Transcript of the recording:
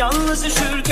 Yalnız üşür